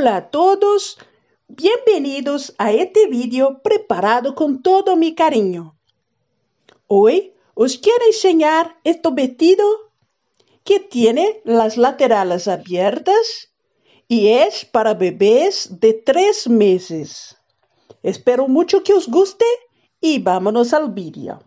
Hola a todos, bienvenidos a este vídeo preparado con todo mi cariño. Hoy os quiero enseñar este vestido que tiene las laterales abiertas y es para bebés de tres meses. Espero mucho que os guste y vámonos al vídeo.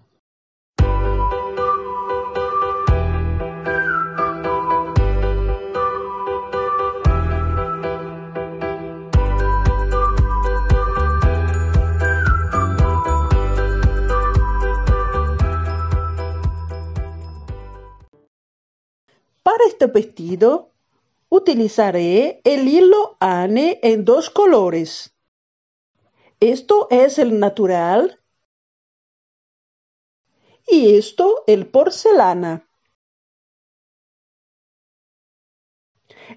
Este vestido utilizaré el hilo Ane en dos colores. Esto es el natural y esto el porcelana.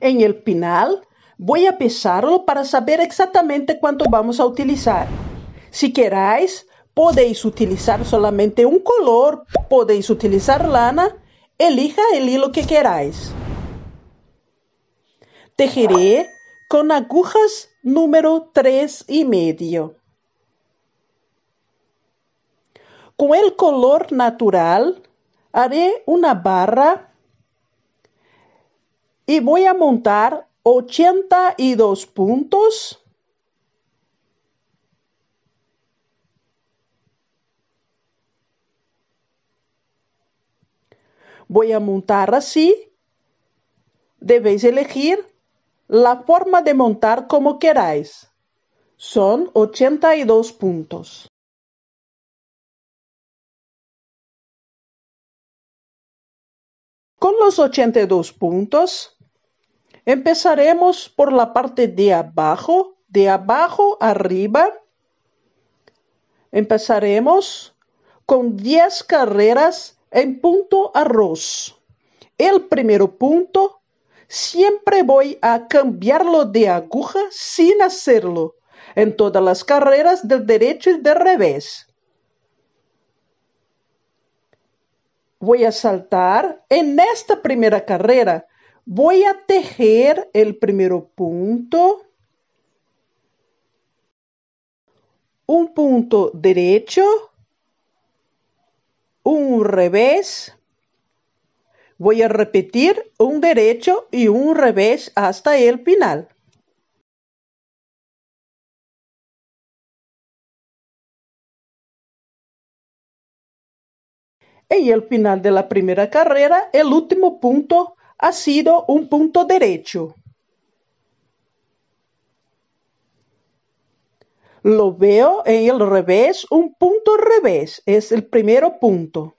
En el pinal voy a pesarlo para saber exactamente cuánto vamos a utilizar. Si queráis, podéis utilizar solamente un color, podéis utilizar lana Elija el hilo que queráis. Tejeré con agujas número tres y medio. Con el color natural haré una barra y voy a montar 82 puntos voy a montar así. Debéis elegir la forma de montar como queráis. Son 82 puntos. Con los 82 puntos, empezaremos por la parte de abajo, de abajo arriba. Empezaremos con 10 carreras en punto arroz. El primer punto siempre voy a cambiarlo de aguja sin hacerlo en todas las carreras del derecho y del revés. Voy a saltar en esta primera carrera. Voy a tejer el primer punto, un punto derecho, un revés. Voy a repetir un derecho y un revés hasta el final. En el final de la primera carrera, el último punto ha sido un punto derecho. Lo veo en el revés, un punto revés, es el primer punto.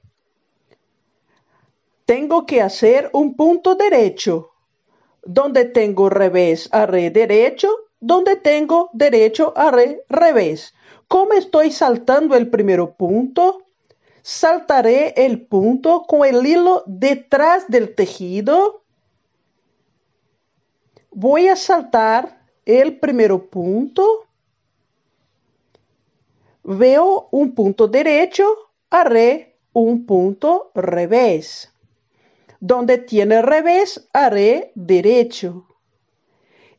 Tengo que hacer un punto derecho. Donde tengo revés, haré derecho. Donde tengo derecho, haré revés. Como estoy saltando el primer punto, saltaré el punto con el hilo detrás del tejido. Voy a saltar el primer punto Veo un punto derecho, haré un punto revés. Donde tiene revés, haré derecho.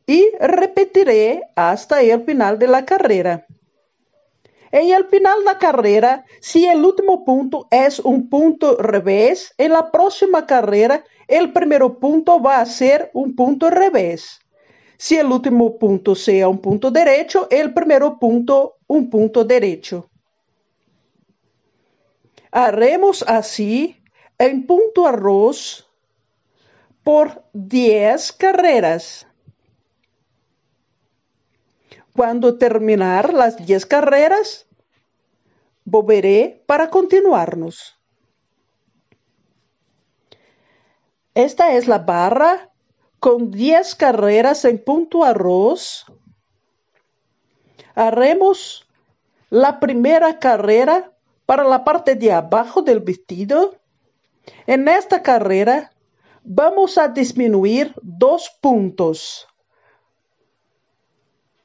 Y repetiré hasta el final de la carrera. En el final de la carrera, si el último punto es un punto revés, en la próxima carrera el primer punto va a ser un punto revés. Si el último punto sea un punto derecho, el primer punto un punto derecho. Haremos así en punto arroz por 10 carreras. Cuando terminar las 10 carreras, volveré para continuarnos. Esta es la barra con 10 carreras en punto arroz, haremos la primera carrera para la parte de abajo del vestido. En esta carrera vamos a disminuir dos puntos.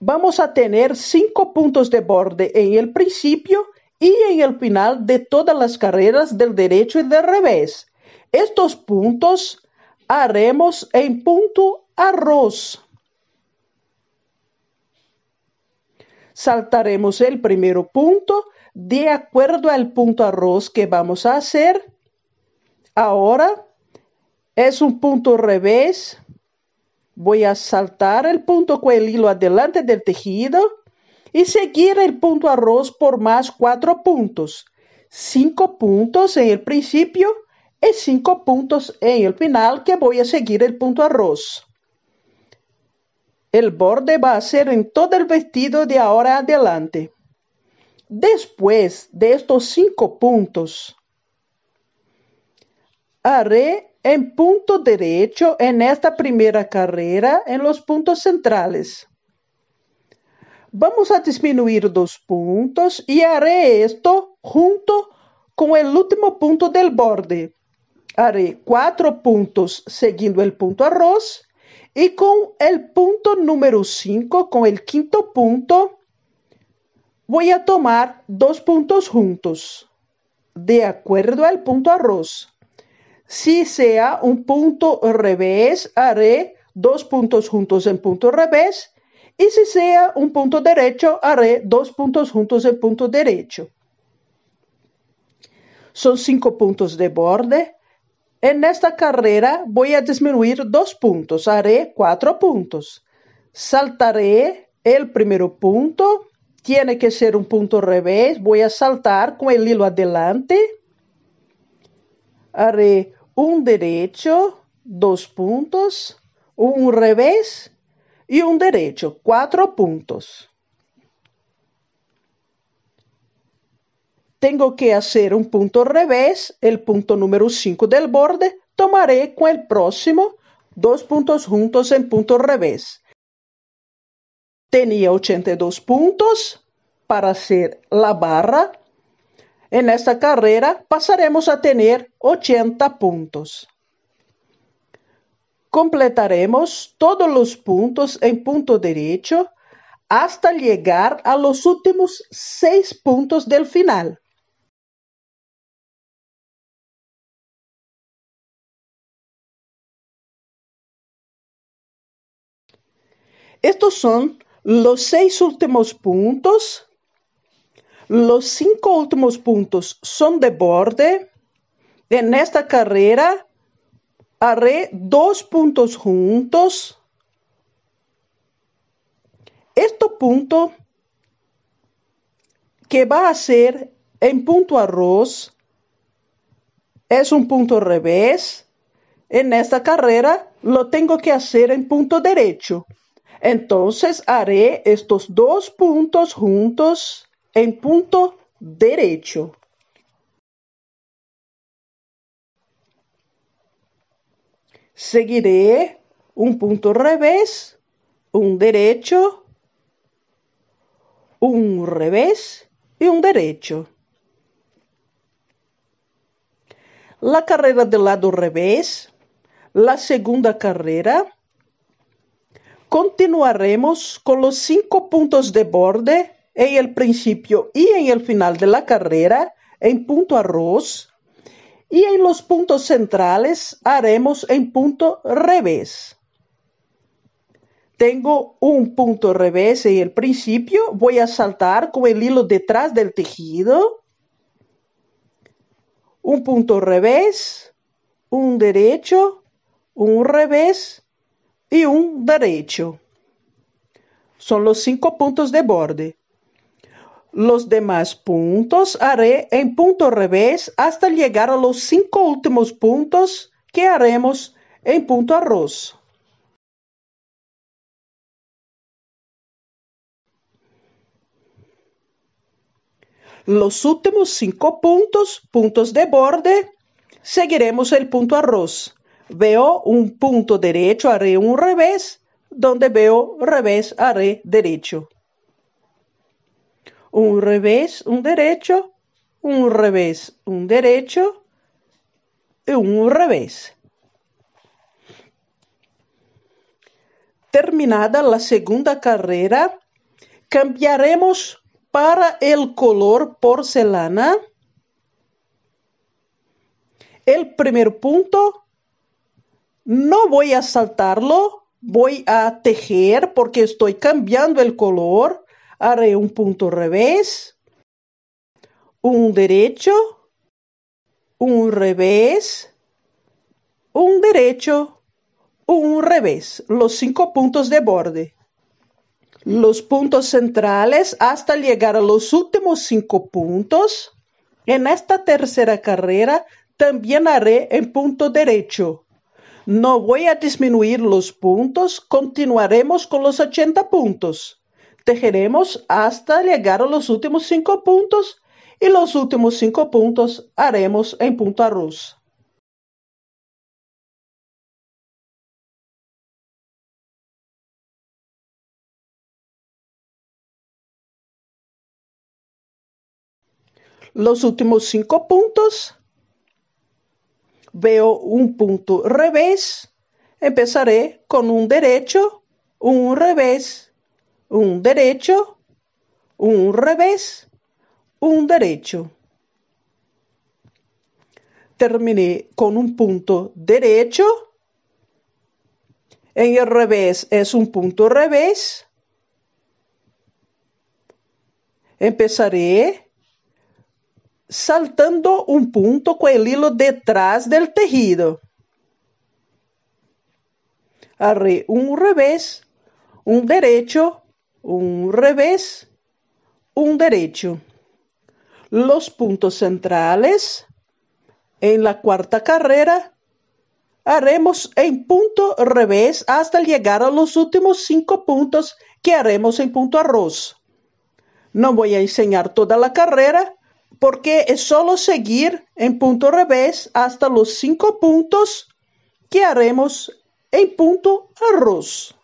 Vamos a tener cinco puntos de borde en el principio y en el final de todas las carreras del derecho y del revés. Estos puntos haremos en punto arroz. Saltaremos el primer punto de acuerdo al punto arroz que vamos a hacer. Ahora es un punto revés. Voy a saltar el punto con el hilo adelante del tejido y seguir el punto arroz por más cuatro puntos. Cinco puntos en el principio y cinco puntos en el final que voy a seguir el punto arroz. El borde va a ser en todo el vestido de ahora adelante. Después de estos cinco puntos, haré en punto derecho en esta primera carrera en los puntos centrales. Vamos a disminuir dos puntos y haré esto junto con el último punto del borde. Haré cuatro puntos siguiendo el punto arroz y con el punto número 5, con el quinto punto, voy a tomar dos puntos juntos, de acuerdo al punto arroz. Si sea un punto revés, haré dos puntos juntos en punto revés. Y si sea un punto derecho, haré dos puntos juntos en punto derecho. Son cinco puntos de borde. En esta carrera voy a disminuir dos puntos, haré cuatro puntos. Saltaré el primer punto tiene que ser un punto revés. Voy a saltar con el hilo adelante. Haré un derecho, dos puntos, un revés y un derecho, cuatro puntos. Tengo que hacer un punto revés, el punto número 5 del borde, tomaré con el próximo dos puntos juntos en punto revés. Tenía 82 puntos para hacer la barra. En esta carrera pasaremos a tener 80 puntos. Completaremos todos los puntos en punto derecho hasta llegar a los últimos seis puntos del final. Estos son los seis últimos puntos. Los cinco últimos puntos son de borde. En esta carrera haré dos puntos juntos. Este punto que va a ser en punto arroz es un punto revés. En esta carrera lo tengo que hacer en punto derecho. Entonces haré estos dos puntos juntos en punto derecho. Seguiré un punto revés, un derecho, un revés y un derecho. La carrera del lado revés, la segunda carrera, Continuaremos con los cinco puntos de borde en el principio y en el final de la carrera en punto arroz. Y en los puntos centrales haremos en punto revés. Tengo un punto revés en el principio, voy a saltar con el hilo detrás del tejido, un punto revés, un derecho, un revés y un derecho. Son los cinco puntos de borde. Los demás puntos haré en punto revés hasta llegar a los cinco últimos puntos que haremos en punto arroz. Los últimos cinco puntos, puntos de borde, seguiremos el punto arroz. Veo un punto derecho, haré un revés. Donde veo revés, haré derecho. Un revés, un derecho, un revés, un derecho y un revés. Terminada la segunda carrera, cambiaremos para el color porcelana. El primer punto no voy a saltarlo, voy a tejer porque estoy cambiando el color. haré un punto revés, un derecho, un revés, un derecho, un revés, los cinco puntos de borde. Los puntos centrales hasta llegar a los últimos cinco puntos. En esta tercera carrera también haré en punto derecho. No voy a disminuir los puntos, continuaremos con los 80 puntos. Tejeremos hasta llegar a los últimos cinco puntos y los últimos cinco puntos haremos en punto arroz. Los últimos cinco puntos veo un punto revés, empezaré con un derecho, un revés, un derecho, un revés, un derecho. Terminé con un punto derecho. En el revés es un punto revés. Empezaré saltando un punto con el hilo detrás del tejido. Haré un revés, un derecho, un revés, un derecho. Los puntos centrales en la cuarta carrera haremos en punto revés hasta llegar a los últimos cinco puntos que haremos en punto arroz. No voy a enseñar toda la carrera porque es solo seguir en punto revés hasta los cinco puntos que haremos en punto arroz.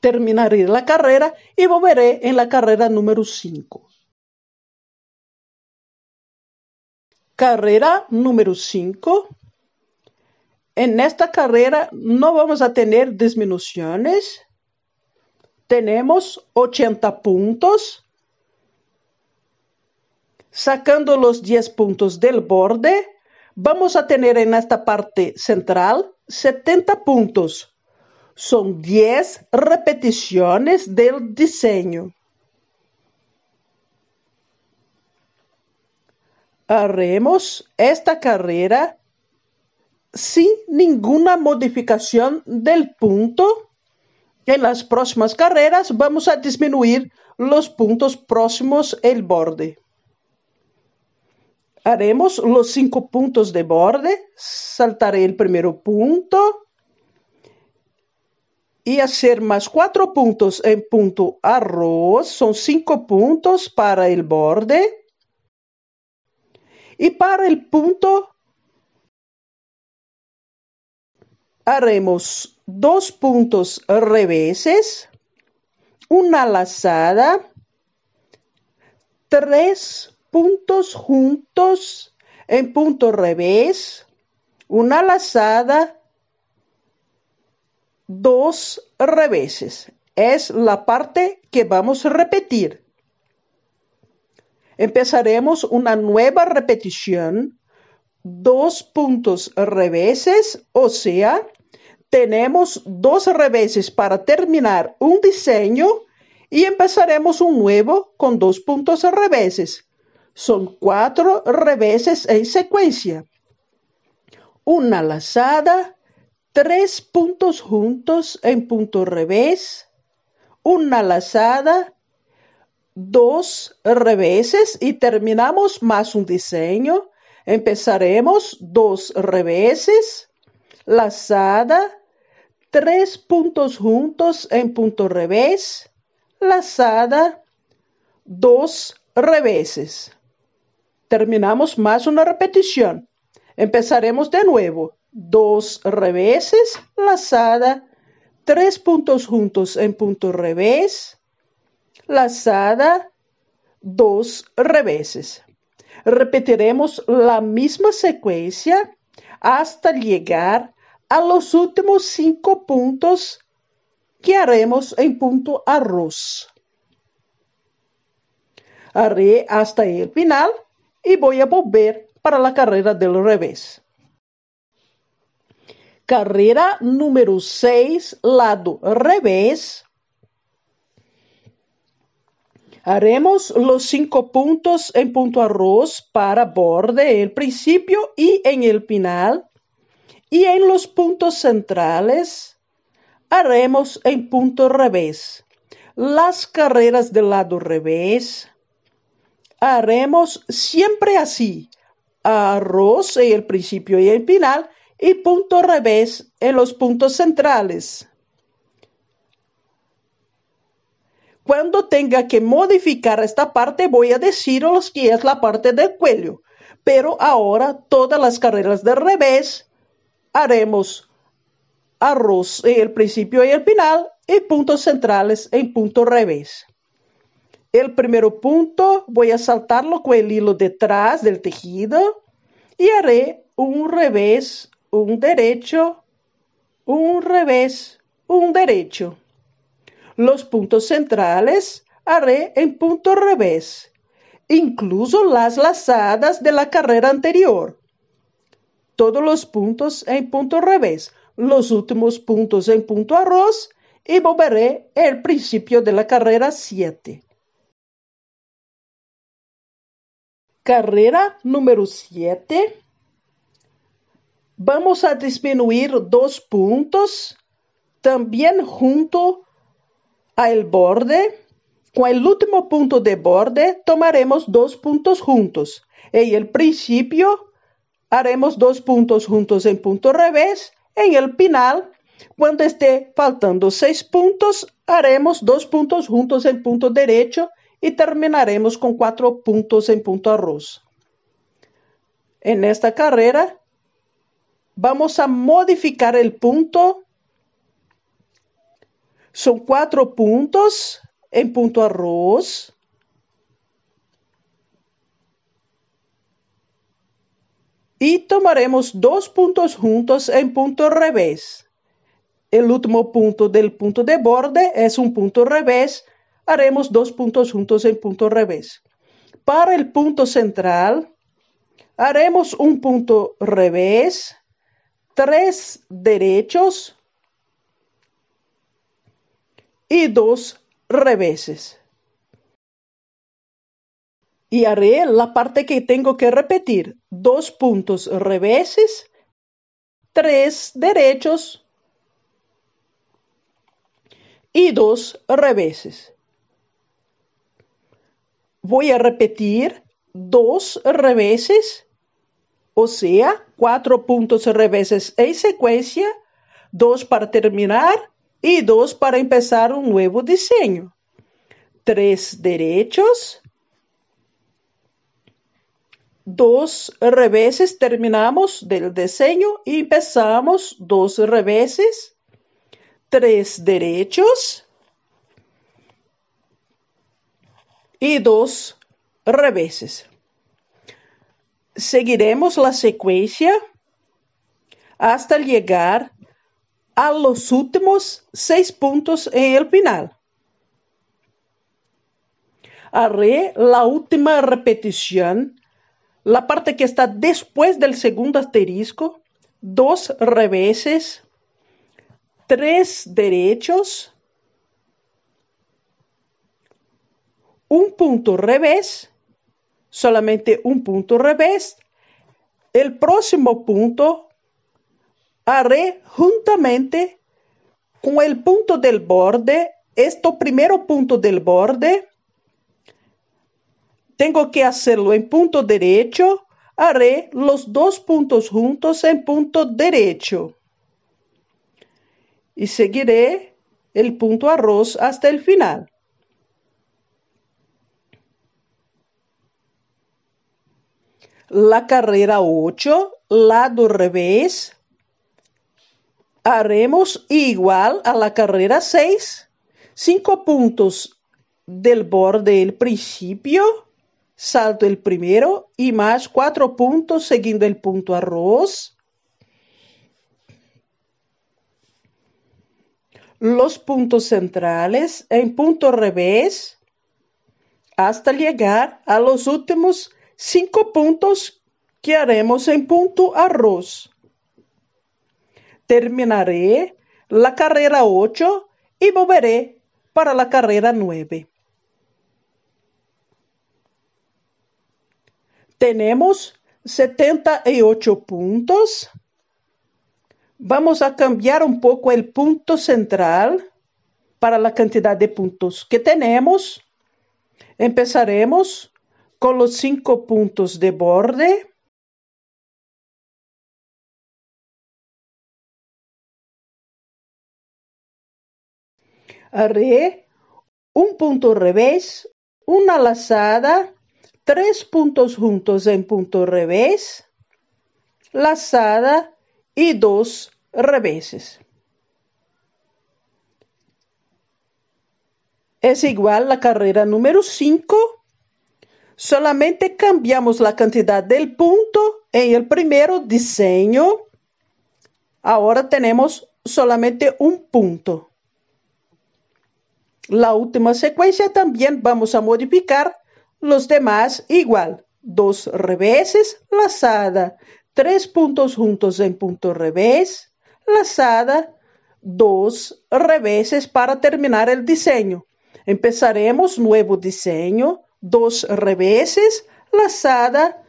Terminaré la carrera y volveré en la carrera número 5. Carrera número 5. En esta carrera no vamos a tener disminuciones. Tenemos 80 puntos Sacando los 10 puntos del borde, vamos a tener en esta parte central 70 puntos. Son 10 repeticiones del diseño. Haremos esta carrera sin ninguna modificación del punto. En las próximas carreras vamos a disminuir los puntos próximos al borde. Haremos los cinco puntos de borde, saltaré el primero punto. Y hacer más cuatro puntos en punto arroz, son cinco puntos para el borde. Y para el punto haremos dos puntos reveses, una lazada, tres puntos juntos en punto revés, una lazada, dos reveses. Es la parte que vamos a repetir. Empezaremos una nueva repetición, dos puntos reveses, o sea, tenemos dos reveses para terminar un diseño y empezaremos un nuevo con dos puntos reveses. Son cuatro reveses en secuencia. Una lazada, tres puntos juntos en punto revés, una lazada, dos reveses y terminamos más un diseño. Empezaremos dos reveses, lazada, tres puntos juntos en punto revés, lazada, dos reveses. Terminamos más una repetición. Empezaremos de nuevo. Dos reveses, lazada, tres puntos juntos en punto revés, lazada, dos reveses. Repetiremos la misma secuencia hasta llegar a los últimos cinco puntos que haremos en punto arroz. Haré hasta el final y voy a volver para la carrera del revés. Carrera número 6, lado revés. Haremos los cinco puntos en punto arroz para borde, el principio y en el final. Y en los puntos centrales haremos en punto revés. Las carreras del lado revés haremos siempre así. Arroz en el principio y el final y punto revés en los puntos centrales. Cuando tenga que modificar esta parte, voy a deciros que es la parte del cuello. Pero ahora todas las carreras de revés haremos arroz en el principio y el final y puntos centrales en punto revés. El primer punto voy a saltarlo con el hilo detrás del tejido y haré un revés, un derecho, un revés, un derecho. Los puntos centrales haré en punto revés, incluso las lazadas de la carrera anterior todos los puntos en punto revés, los últimos puntos en punto arroz y volveré el principio de la carrera 7. Carrera número 7. Vamos a disminuir dos puntos también junto al borde. Con el último punto de borde tomaremos dos puntos juntos. En el principio haremos dos puntos juntos en punto revés. En el final, cuando esté faltando seis puntos, haremos dos puntos juntos en punto derecho y terminaremos con cuatro puntos en punto arroz. En esta carrera, vamos a modificar el punto. Son cuatro puntos en punto arroz. y tomaremos dos puntos juntos en punto revés. El último punto del punto de borde es un punto revés. Haremos dos puntos juntos en punto revés. Para el punto central, haremos un punto revés, tres derechos y dos reveses y haré la parte que tengo que repetir. Dos puntos reveses, tres derechos y dos reveses. Voy a repetir dos reveses, o sea, cuatro puntos reveses en secuencia, dos para terminar y dos para empezar un nuevo diseño. Tres derechos, dos reveses, terminamos del diseño y empezamos dos reveses, tres derechos y dos reveses. Seguiremos la secuencia hasta llegar a los últimos seis puntos en el final. Haré la última repetición la parte que está después del segundo asterisco, dos reveses, tres derechos, un punto revés, solamente un punto revés. El próximo punto haré juntamente con el punto del borde, este primero punto del borde, tengo que hacerlo en punto derecho, haré los dos puntos juntos en punto derecho. Y seguiré el punto arroz hasta el final. La carrera 8, lado revés. Haremos igual a la carrera 6, cinco puntos del borde del principio salto el primero y más cuatro puntos siguiendo el punto arroz. Los puntos centrales en punto revés hasta llegar a los últimos Cinco puntos que haremos en punto arroz. Terminaré la carrera 8 y volveré para la carrera 9. Tenemos 78 puntos. Vamos a cambiar un poco el punto central para la cantidad de puntos que tenemos. Empezaremos con los cinco puntos de borde. Haré un punto revés, una lazada, tres puntos juntos en punto revés, lazada y dos reveses. Es igual la carrera número 5. Solamente cambiamos la cantidad del punto en el primero diseño. Ahora tenemos solamente un punto. La última secuencia también vamos a modificar los demás igual. Dos reveses, lazada, tres puntos juntos en punto revés, lazada, dos reveses para terminar el diseño. Empezaremos nuevo diseño, dos reveses, lazada,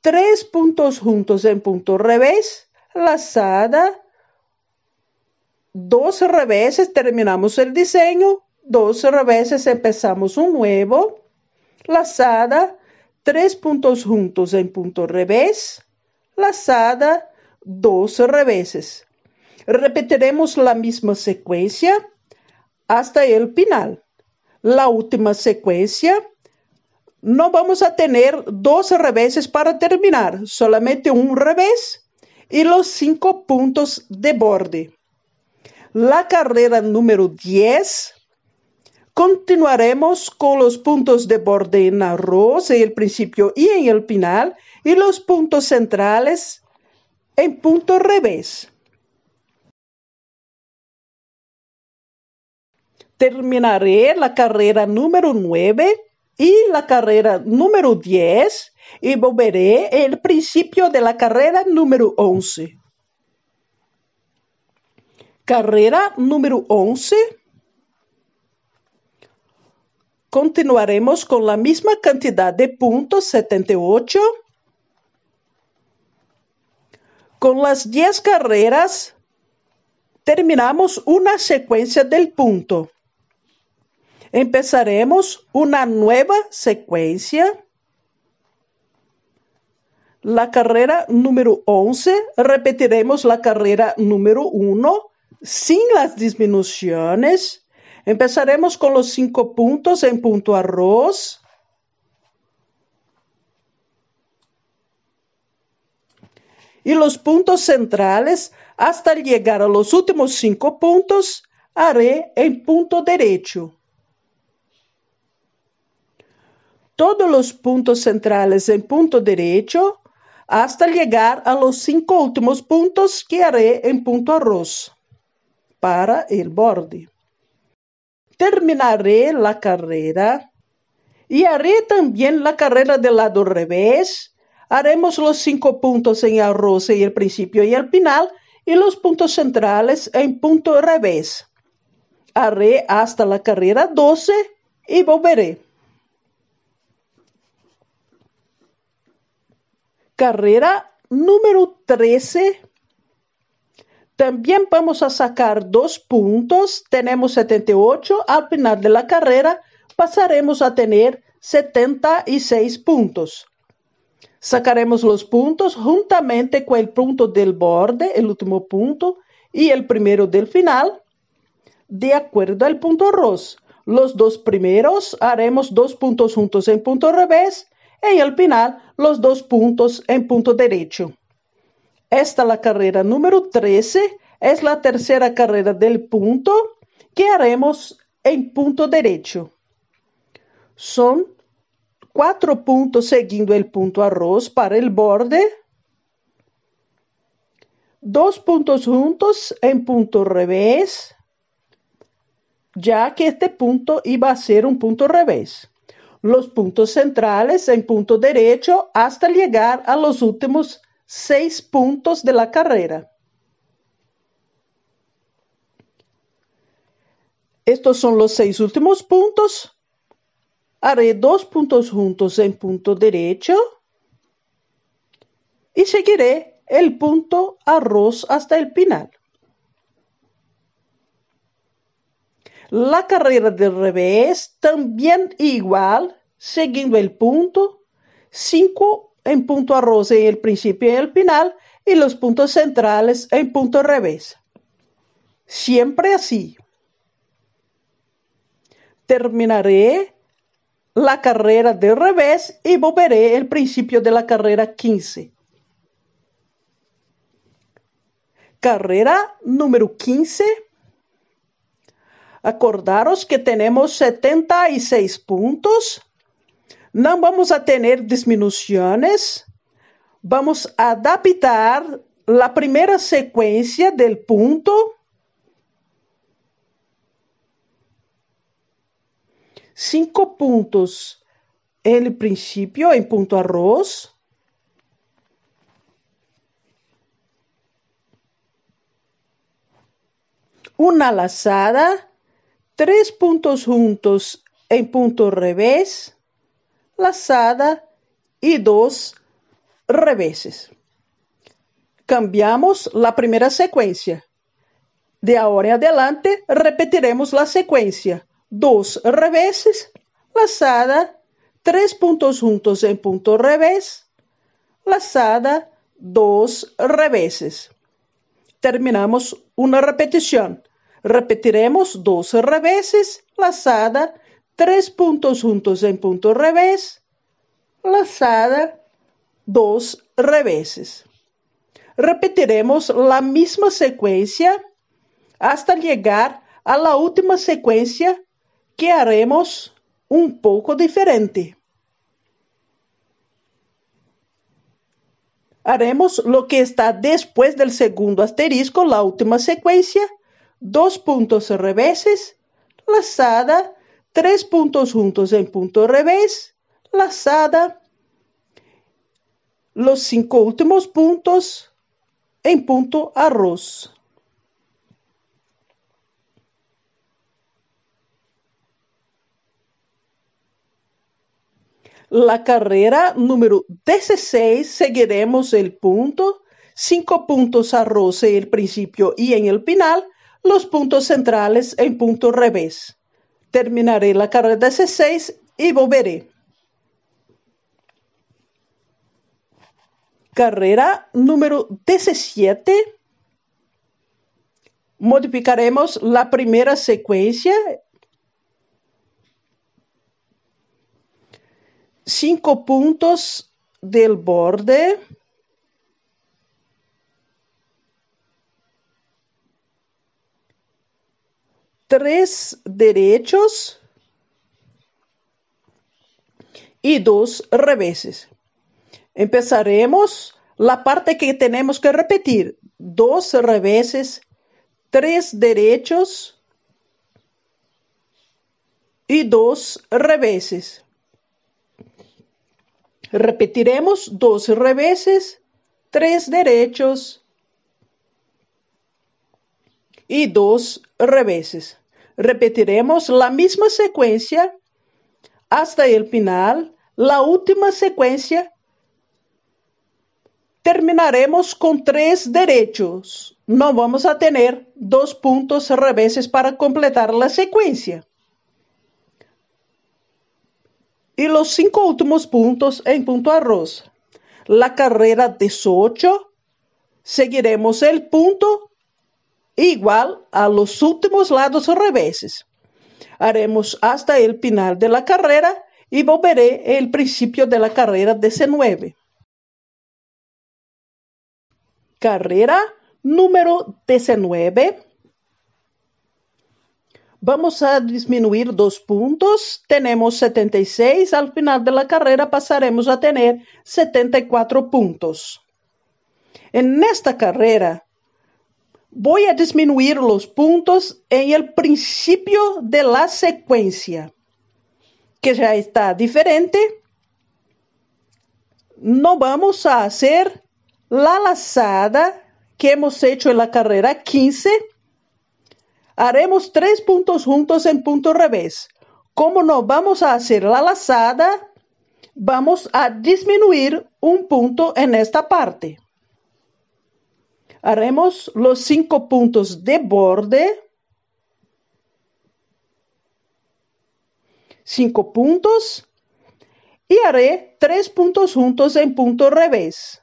tres puntos juntos en punto revés, lazada, dos reveses, terminamos el diseño, dos reveses, empezamos un nuevo, lazada, tres puntos juntos en punto revés, lazada, dos reveses. Repetiremos la misma secuencia hasta el final. La última secuencia, no vamos a tener dos reveses para terminar, solamente un revés y los cinco puntos de borde. La carrera número 10 Continuaremos con los puntos de borde en arroz en el principio y en el final y los puntos centrales en punto revés. Terminaré la carrera número 9 y la carrera número 10 y volveré el principio de la carrera número 11. Carrera número 11 Continuaremos con la misma cantidad de puntos, 78. Con las 10 carreras, terminamos una secuencia del punto. Empezaremos una nueva secuencia. La carrera número 11, repetiremos la carrera número 1 sin las disminuciones Empezaremos con los cinco puntos en punto arroz. Y los puntos centrales hasta llegar a los últimos cinco puntos haré en punto derecho. Todos los puntos centrales en punto derecho hasta llegar a los cinco últimos puntos que haré en punto arroz para el borde terminaré la carrera y haré también la carrera del lado revés. Haremos los cinco puntos en arroz en el principio y el final y los puntos centrales en punto revés. Haré hasta la carrera 12 y volveré. Carrera número 13 también vamos a sacar dos puntos. Tenemos 78. Al final de la carrera pasaremos a tener 76 puntos. Sacaremos los puntos juntamente con el punto del borde, el último punto, y el primero del final, de acuerdo al punto arroz. Los dos primeros haremos dos puntos juntos en punto revés y al final los dos puntos en punto derecho. Esta la carrera número 13, es la tercera carrera del punto que haremos en punto derecho. Son cuatro puntos siguiendo el punto arroz para el borde, dos puntos juntos en punto revés, ya que este punto iba a ser un punto revés. Los puntos centrales en punto derecho hasta llegar a los últimos seis puntos de la carrera. Estos son los seis últimos puntos. Haré dos puntos juntos en punto derecho, y seguiré el punto arroz hasta el final. La carrera del revés también igual, siguiendo el punto, 5 en punto arroz en el principio y el final y los puntos centrales en punto revés. Siempre así. Terminaré la carrera del revés y volveré el principio de la carrera 15. Carrera número 15 Acordaros que tenemos 76 puntos. No vamos a tener disminuciones. Vamos a adaptar la primera secuencia del punto. Cinco puntos en el principio, en punto arroz. Una lazada tres puntos juntos en punto revés, lazada y dos reveses. Cambiamos la primera secuencia. De ahora en adelante repetiremos la secuencia. Dos reveses, lazada, tres puntos juntos en punto revés, lazada, dos reveses. Terminamos una repetición. Repetiremos dos reveses, lazada, tres puntos juntos en punto revés, lazada, dos reveses. Repetiremos la misma secuencia hasta llegar a la última secuencia que haremos un poco diferente. Haremos lo que está después del segundo asterisco, la última secuencia, dos puntos reveses, lazada, tres puntos juntos en punto revés, lazada, los cinco últimos puntos en punto arroz. La carrera número 16 seguiremos el punto, cinco puntos arroz en el principio y en el final, los puntos centrales en punto revés. Terminaré la carrera 16 y volveré. Carrera número 17. Modificaremos la primera secuencia. Cinco puntos del borde. Tres derechos y dos reveses. Empezaremos la parte que tenemos que repetir. Dos reveses, tres derechos y dos reveses. Repetiremos dos reveses, tres derechos y dos reveses. Repetiremos la misma secuencia hasta el final, la última secuencia. Terminaremos con tres derechos. No vamos a tener dos puntos reveses para completar la secuencia. Y los cinco últimos puntos en punto arroz. La carrera 18. Seguiremos el punto igual a los últimos lados reveses. Haremos hasta el final de la carrera y volveré el principio de la carrera 19. Carrera número 19. Vamos a disminuir dos puntos. Tenemos 76. Al final de la carrera pasaremos a tener 74 puntos. En esta carrera Voy a disminuir los puntos en el principio de la secuencia, que ya está diferente. No vamos a hacer la lazada que hemos hecho en la carrera 15. Haremos tres puntos juntos en punto revés. Como no vamos a hacer la lazada, vamos a disminuir un punto en esta parte. Haremos los cinco puntos de borde. Cinco puntos. Y haré tres puntos juntos en punto revés.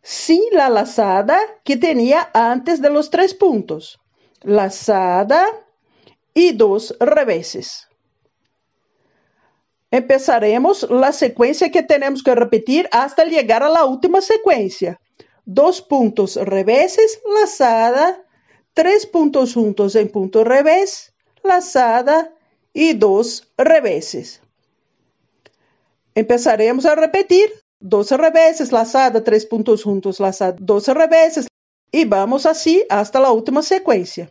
Sin la lazada que tenía antes de los tres puntos. Lazada y dos reveses. Empezaremos la secuencia que tenemos que repetir hasta llegar a la última secuencia. Dos puntos reveses, lazada, tres puntos juntos en punto revés, lazada y dos reveses. Empezaremos a repetir dos reveses, lazada, tres puntos juntos, lazada, dos reveses y vamos así hasta la última secuencia.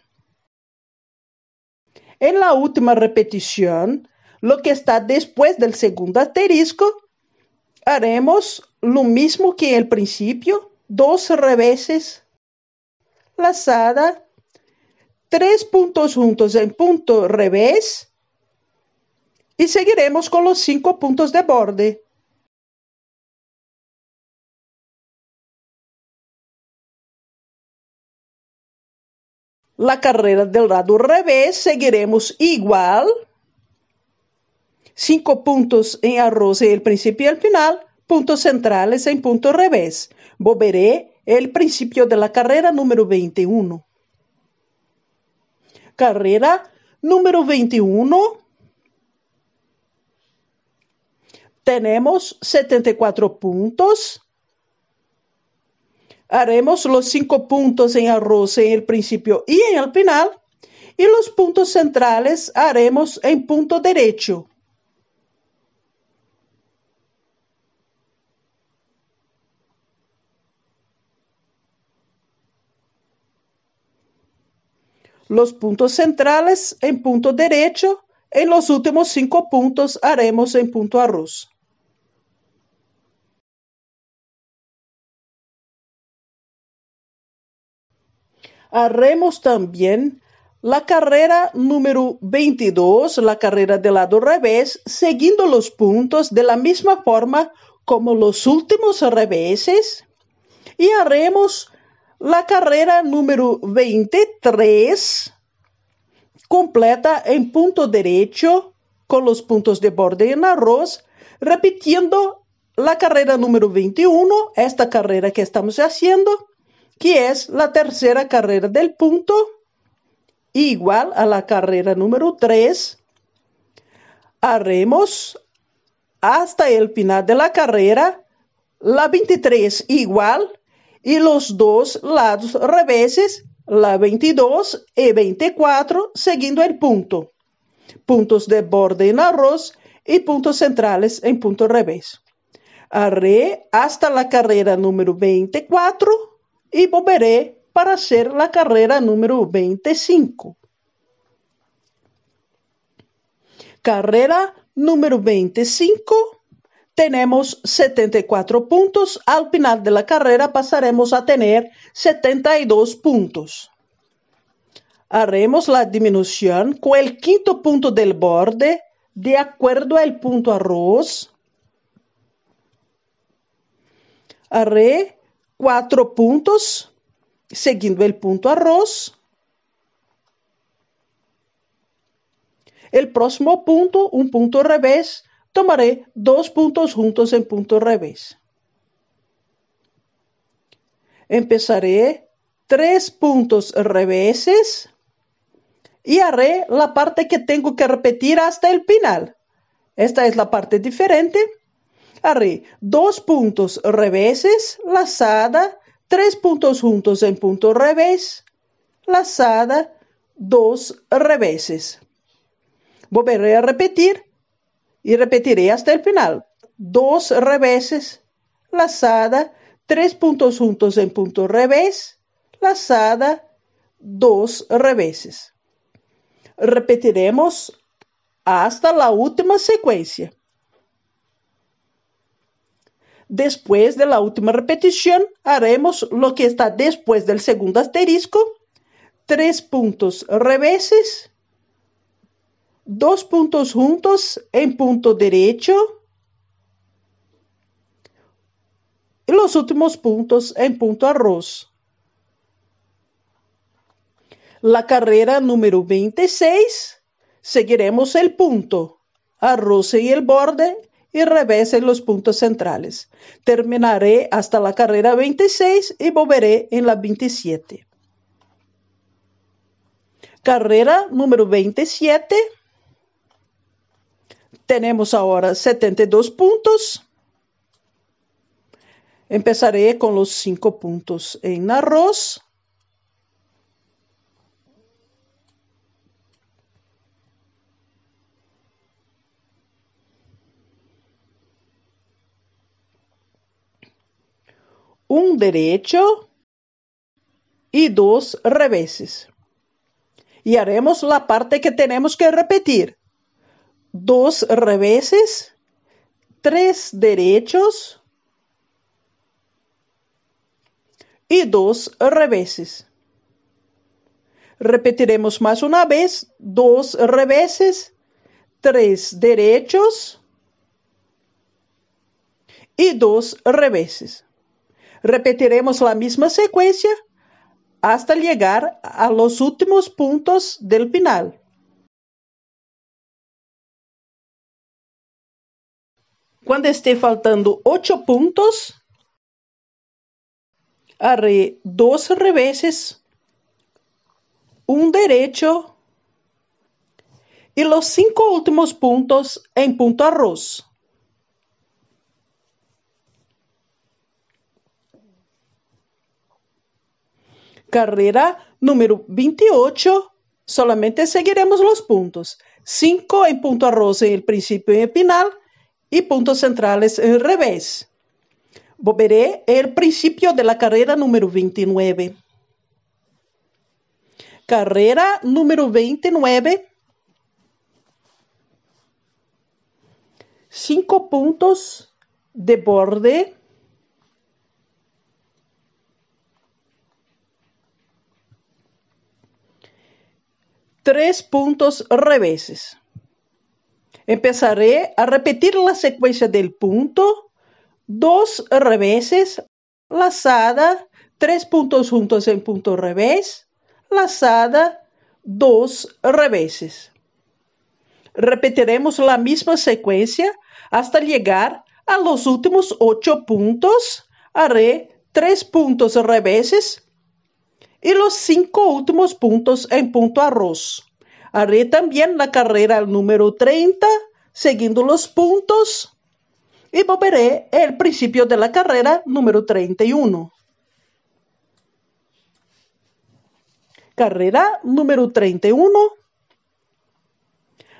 En la última repetición, lo que está después del segundo asterisco, haremos lo mismo que el principio, dos reveses, lazada, tres puntos juntos en punto revés y seguiremos con los cinco puntos de borde. La carrera del lado revés seguiremos igual cinco puntos en arroz en el principio y el final, puntos centrales en punto revés. Volveré el principio de la carrera número 21. Carrera número 21. Tenemos 74 puntos. Haremos los cinco puntos en arroz en el principio y en el final. Y los puntos centrales haremos en punto derecho. Los puntos centrales en punto derecho. En los últimos cinco puntos haremos en punto arroz. Haremos también la carrera número 22, la carrera del lado revés, siguiendo los puntos de la misma forma como los últimos reveses. Y haremos la carrera número 23 completa en punto derecho con los puntos de borde en arroz, repitiendo la carrera número 21, esta carrera que estamos haciendo, que es la tercera carrera del punto, igual a la carrera número 3. Haremos hasta el final de la carrera la 23 igual y los dos lados reveses, la 22 y 24, siguiendo el punto. Puntos de borde en arroz y puntos centrales en punto revés. Haré hasta la carrera número 24 y volveré para hacer la carrera número 25. Carrera número 25 tenemos 74 puntos. Al final de la carrera pasaremos a tener 72 puntos. Haremos la disminución con el quinto punto del borde de acuerdo al punto arroz. Haré cuatro puntos siguiendo el punto arroz. El próximo punto, un punto revés, tomaré dos puntos juntos en punto revés. Empezaré tres puntos reveses y haré la parte que tengo que repetir hasta el final. Esta es la parte diferente. Haré dos puntos reveses, lazada, tres puntos juntos en punto revés, lazada, dos reveses. Volveré a repetir y repetiré hasta el final. Dos reveses, lazada, tres puntos juntos en punto revés, lazada, dos reveses. Repetiremos hasta la última secuencia. Después de la última repetición, haremos lo que está después del segundo asterisco, tres puntos reveses, dos puntos juntos en punto derecho, y los últimos puntos en punto arroz. La carrera número 26, seguiremos el punto, arroz y el borde y revés en los puntos centrales. Terminaré hasta la carrera 26 y volveré en la 27. Carrera número 27. Tenemos ahora 72 puntos. Empezaré con los 5 puntos en arroz. un derecho y dos reveses. Y haremos la parte que tenemos que repetir. Dos reveses, tres derechos y dos reveses. Repetiremos más una vez, dos reveses, tres derechos y dos reveses. Repetiremos la misma secuencia hasta llegar a los últimos puntos del final. Cuando esté faltando ocho puntos, haré dos reveses, un derecho y los cinco últimos puntos en punto arroz. carrera número 28, solamente seguiremos los puntos. 5 en punto arroz en el principio y el final y puntos centrales en el revés. Volveré el principio de la carrera número 29. Carrera número 29. 5 puntos de borde tres puntos reveses. Empezaré a repetir la secuencia del punto, dos reveses, lazada, tres puntos juntos en punto revés, lazada, dos reveses. Repetiremos la misma secuencia hasta llegar a los últimos ocho puntos. Haré tres puntos reveses, y los cinco últimos puntos en punto arroz. Haré también la carrera número 30, siguiendo los puntos, y volveré el principio de la carrera número 31. Carrera número 31.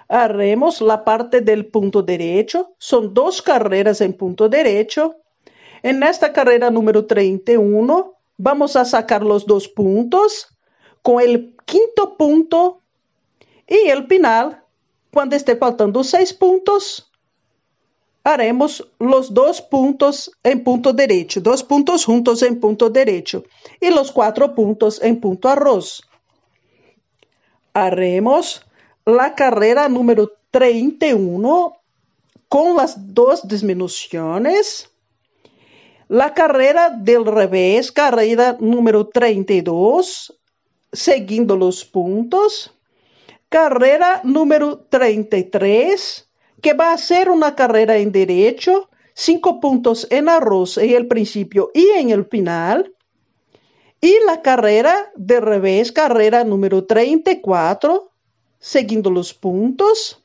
Haremos la parte del punto derecho. Son dos carreras en punto derecho. En esta carrera número 31 Vamos a sacar los dos puntos con el quinto punto y el final, cuando esté faltando seis puntos, haremos los dos puntos en punto derecho, dos puntos juntos en punto derecho y los cuatro puntos en punto arroz. Haremos la carrera número 31 con las dos disminuciones la carrera del revés, carrera número 32, siguiendo los puntos. Carrera número 33, que va a ser una carrera en derecho, cinco puntos en arroz en el principio y en el final. Y la carrera de revés, carrera número 34, siguiendo los puntos.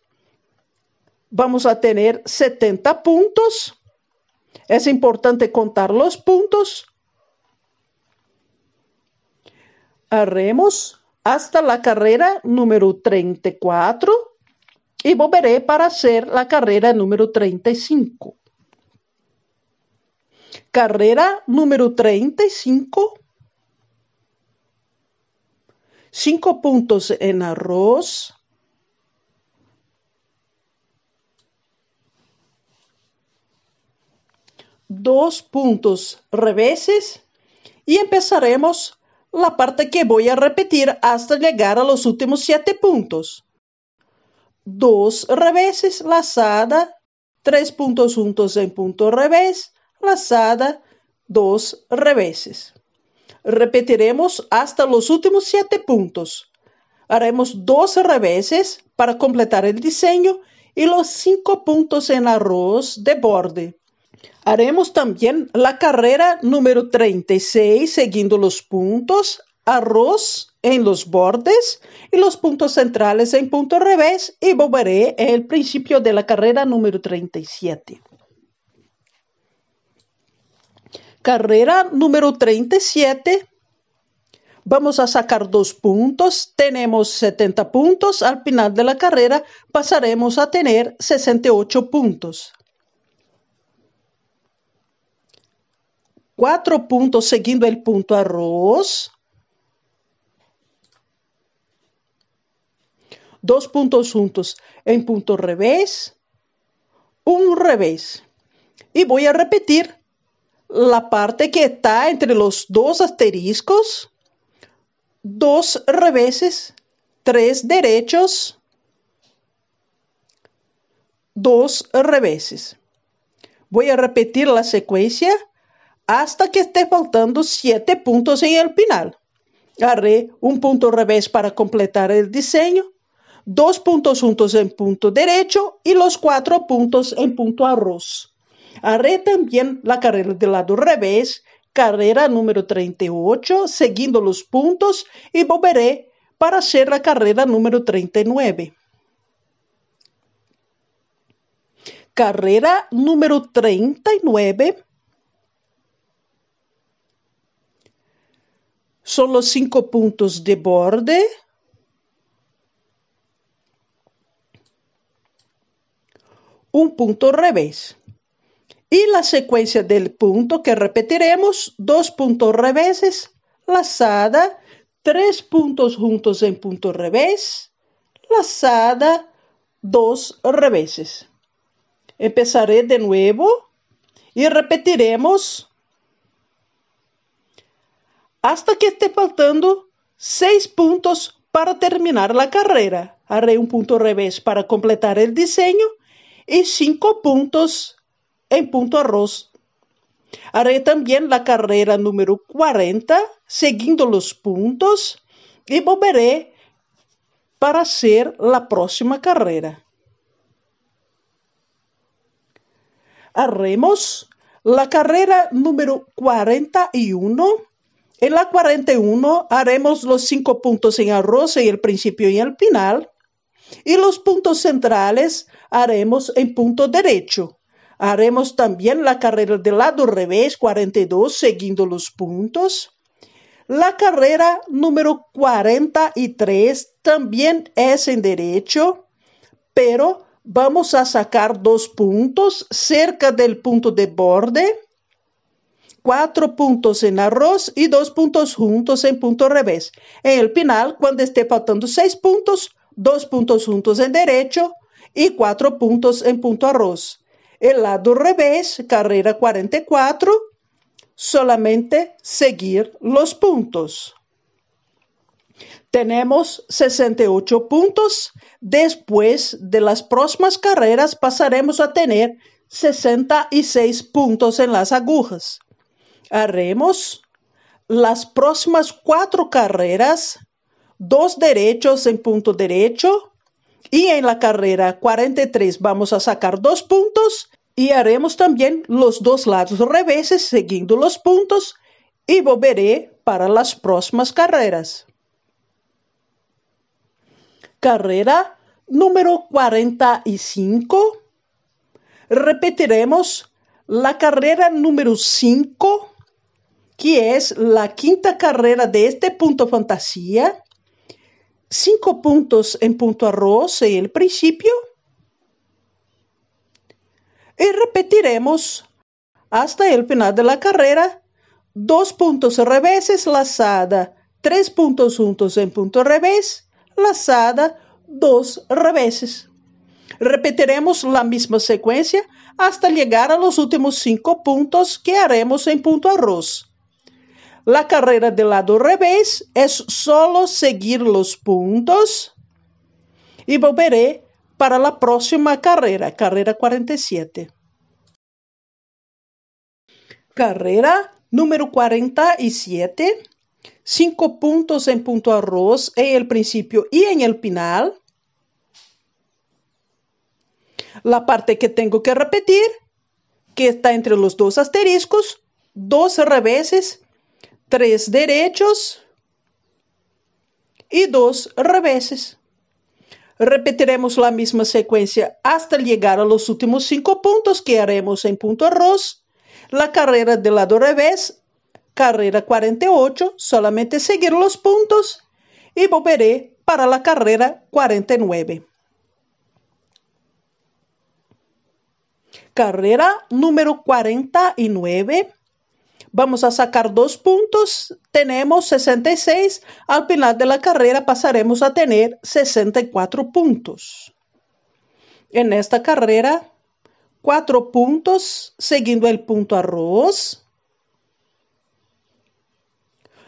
Vamos a tener 70 puntos es importante contar los puntos. Haremos hasta la carrera número 34 y volveré para hacer la carrera número 35. Carrera número 35. Cinco puntos en arroz. dos puntos reveses y empezaremos la parte que voy a repetir hasta llegar a los últimos siete puntos. Dos reveses, lazada, tres puntos juntos en punto revés, lazada, dos reveses. Repetiremos hasta los últimos siete puntos. Haremos dos reveses para completar el diseño y los cinco puntos en arroz de borde. Haremos también la carrera número 36 siguiendo los puntos, arroz en los bordes y los puntos centrales en punto revés y volveré el principio de la carrera número 37. Carrera número 37. Vamos a sacar dos puntos. Tenemos 70 puntos. Al final de la carrera pasaremos a tener 68 puntos. Cuatro puntos siguiendo el punto arroz. Dos puntos juntos en punto revés. Un revés. Y voy a repetir la parte que está entre los dos asteriscos, dos reveses, tres derechos, dos reveses. Voy a repetir la secuencia hasta que esté faltando siete puntos en el final. Haré un punto revés para completar el diseño, dos puntos juntos en punto derecho y los cuatro puntos en punto arroz. Haré también la carrera del lado revés, carrera número 38, siguiendo los puntos y volveré para hacer la carrera número 39. Carrera número 39. Son los cinco puntos de borde. Un punto revés. Y la secuencia del punto que repetiremos, dos puntos reveses, lazada, tres puntos juntos en punto revés, lazada, dos reveses. Empezaré de nuevo y repetiremos hasta que esté faltando seis puntos para terminar la carrera. Haré un punto revés para completar el diseño y cinco puntos en punto arroz. Haré también la carrera número 40, siguiendo los puntos, y volveré para hacer la próxima carrera. Haremos la carrera número 41. En la 41 haremos los cinco puntos en arroz en el principio y el final. Y los puntos centrales haremos en punto derecho. Haremos también la carrera del lado revés 42 siguiendo los puntos. La carrera número 43 también es en derecho, pero vamos a sacar dos puntos cerca del punto de borde, cuatro puntos en arroz y dos puntos juntos en punto revés. En el final, cuando esté faltando seis puntos, dos puntos juntos en derecho y cuatro puntos en punto arroz. El lado revés, carrera 44, solamente seguir los puntos. Tenemos 68 puntos. Después de las próximas carreras pasaremos a tener 66 puntos en las agujas. Haremos las próximas cuatro carreras, dos derechos en punto derecho, y en la carrera 43 vamos a sacar dos puntos y haremos también los dos lados reveses siguiendo los puntos y volveré para las próximas carreras. Carrera número 45. Repetiremos la carrera número 5, que es la quinta carrera de este punto fantasía. Cinco puntos en punto arroz en el principio. Y repetiremos hasta el final de la carrera. Dos puntos reveses lazada, tres puntos juntos en punto revés, lazada, dos reveses. Repetiremos la misma secuencia hasta llegar a los últimos cinco puntos que haremos en punto arroz. La carrera del lado revés es solo seguir los puntos y volveré para la próxima carrera, carrera 47. Carrera Número 47. Cinco puntos en punto arroz en el principio y en el final. La parte que tengo que repetir, que está entre los dos asteriscos, dos reveses, tres derechos y dos reveses. Repetiremos la misma secuencia hasta llegar a los últimos cinco puntos que haremos en punto arroz. La carrera del lado revés, carrera 48, solamente seguir los puntos y volveré para la carrera 49. Carrera número 49. Vamos a sacar dos puntos. Tenemos 66. Al final de la carrera pasaremos a tener 64 puntos. En esta carrera, cuatro puntos, siguiendo el punto arroz.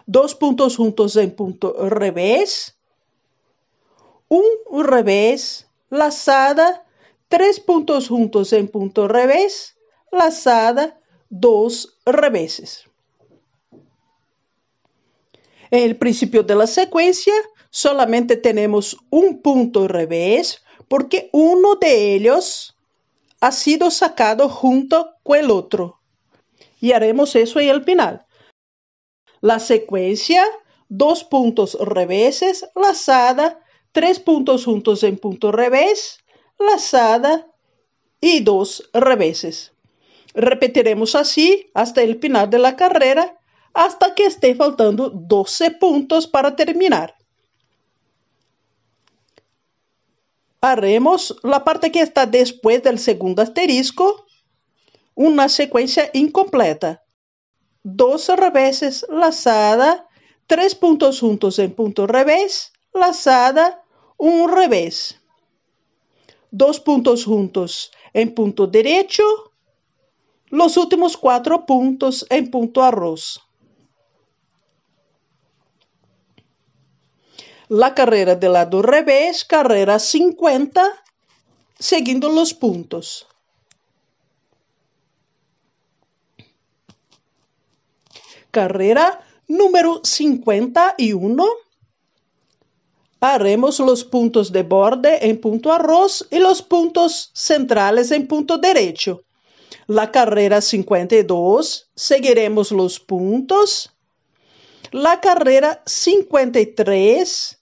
Dos puntos juntos en punto revés. Un revés, lazada, tres puntos juntos en punto revés, lazada, dos reveses. En el principio de la secuencia solamente tenemos un punto revés porque uno de ellos ha sido sacado junto con el otro. Y haremos eso en el final. La secuencia, dos puntos reveses, lazada, tres puntos juntos en punto revés, lazada y dos reveses. Repetiremos así hasta el final de la carrera, hasta que esté faltando 12 puntos para terminar. Haremos la parte que está después del segundo asterisco, una secuencia incompleta. Dos reveses, lazada, tres puntos juntos en punto revés, lazada, un revés. Dos puntos juntos en punto derecho, los últimos cuatro puntos en punto arroz. La carrera del lado revés, carrera 50, siguiendo los puntos. Carrera número 51. Haremos los puntos de borde en punto arroz y los puntos centrales en punto derecho la carrera 52, seguiremos los puntos. La carrera 53,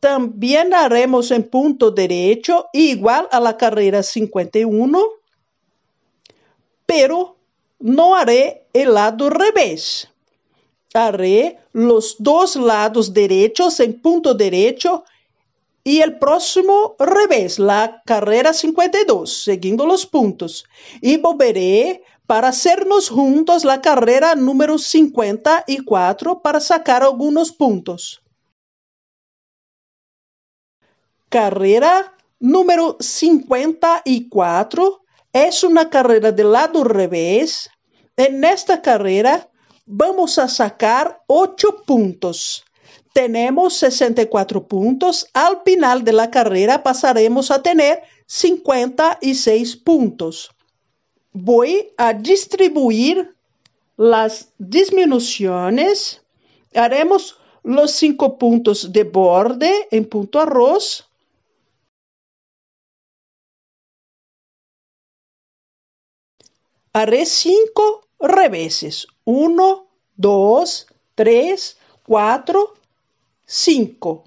también haremos en punto derecho, igual a la carrera 51, pero no haré el lado revés. Haré los dos lados derechos en punto derecho y el próximo revés, la carrera 52, siguiendo los puntos. Y volveré para hacernos juntos la carrera número 54 para sacar algunos puntos. Carrera número 54 es una carrera del lado revés. En esta carrera vamos a sacar 8 puntos. Tenemos 64 puntos. Al final de la carrera pasaremos a tener 56 puntos. Voy a distribuir las disminuciones. Haremos los 5 puntos de borde en punto arroz. Haré 5 reveses. 1, 2, 3, 4, 5.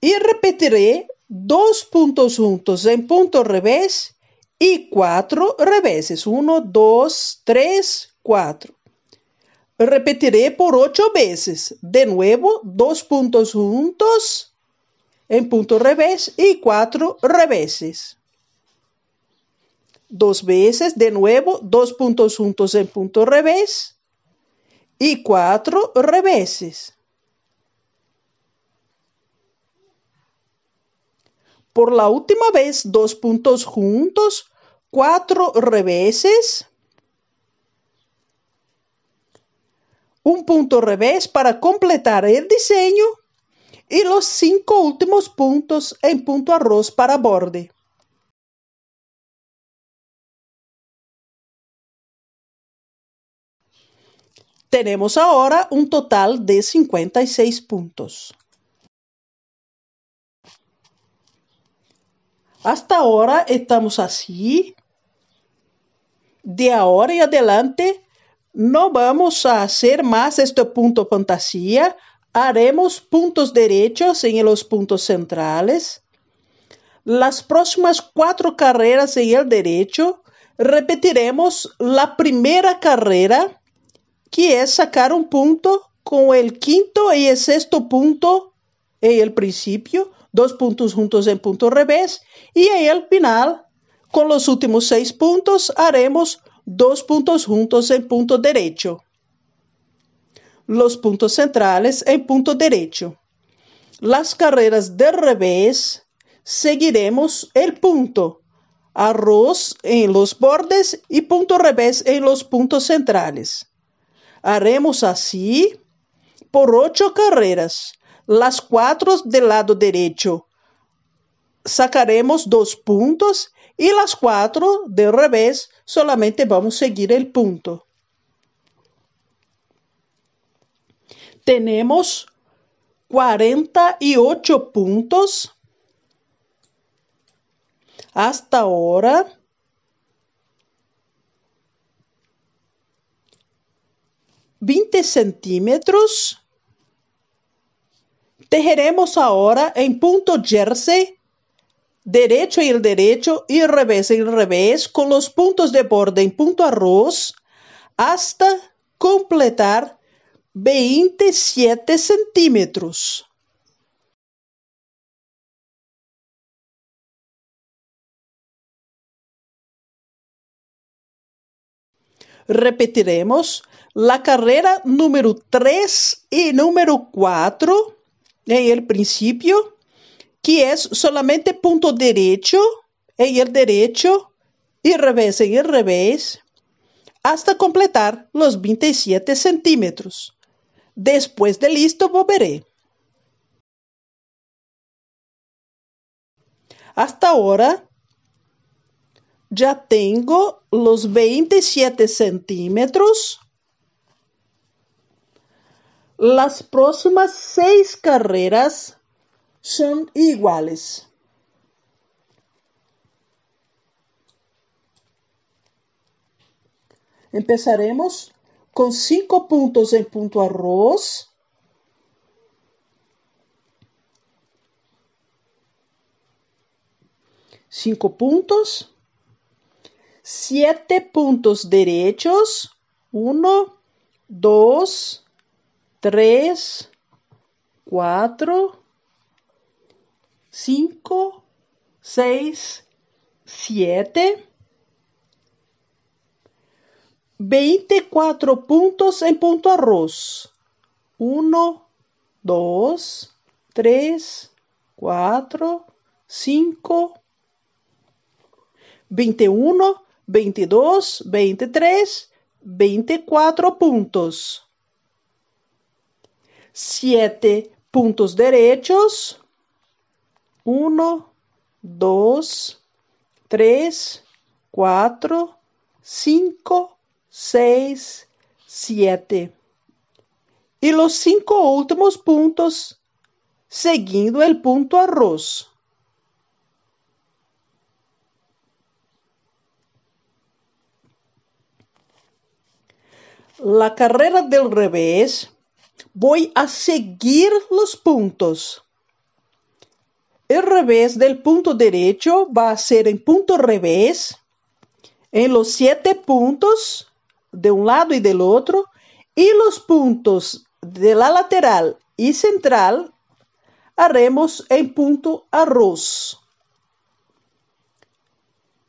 Y repetiré dos puntos juntos en punto revés y cuatro reveses. 1, 2, 3, 4. Repetiré por ocho veces. De nuevo, dos puntos juntos en punto revés y cuatro reveses. Dos veces, de nuevo, dos puntos juntos en punto revés y cuatro reveses. Por la última vez, dos puntos juntos, cuatro reveses, un punto revés para completar el diseño y los cinco últimos puntos en punto arroz para borde. Tenemos ahora un total de 56 puntos. Hasta ahora estamos así. De ahora en adelante no vamos a hacer más este punto fantasía. Haremos puntos derechos en los puntos centrales. Las próximas cuatro carreras en el derecho repetiremos la primera carrera, que es sacar un punto con el quinto y el sexto punto en el principio dos puntos juntos en punto revés y en el final, con los últimos seis puntos, haremos dos puntos juntos en punto derecho. Los puntos centrales en punto derecho. Las carreras de revés seguiremos el punto, arroz en los bordes y punto revés en los puntos centrales. Haremos así por ocho carreras las cuatro del lado derecho sacaremos dos puntos y las cuatro del revés solamente vamos a seguir el punto. Tenemos 48 puntos hasta ahora. Veinte centímetros Tejeremos ahora en punto jersey, derecho y el derecho y revés y el revés con los puntos de borde en punto arroz hasta completar 27 centímetros. Repetiremos la carrera número 3 y número 4 en el principio, que es solamente punto derecho en el derecho y revés en el revés, hasta completar los 27 centímetros. Después de listo, volveré. Hasta ahora, ya tengo los 27 centímetros las próximas seis carreras son iguales. Empezaremos con cinco puntos en punto arroz. Cinco puntos. Siete puntos derechos. Uno, dos, tres, cuatro, cinco, seis, siete. Veinticuatro puntos en punto arroz. Uno, dos, tres, cuatro, cinco, veintiuno, veintidós, veintitrés, veinticuatro puntos siete puntos derechos. Uno, dos, tres, cuatro, cinco, seis, siete. Y los cinco últimos puntos seguindo el punto arroz. La carrera del revés voy a seguir los puntos. El revés del punto derecho va a ser en punto revés, en los siete puntos de un lado y del otro, y los puntos de la lateral y central haremos en punto arroz.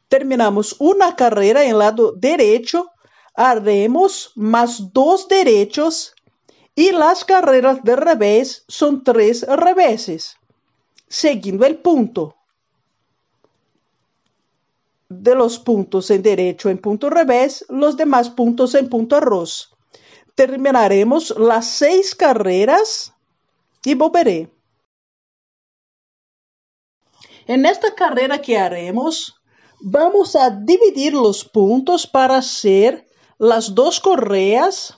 Terminamos una carrera en lado derecho, haremos más dos derechos y las carreras de revés son tres reveses, siguiendo el punto. De los puntos en derecho en punto revés, los demás puntos en punto arroz. Terminaremos las seis carreras y volveré. En esta carrera que haremos, vamos a dividir los puntos para hacer las dos correas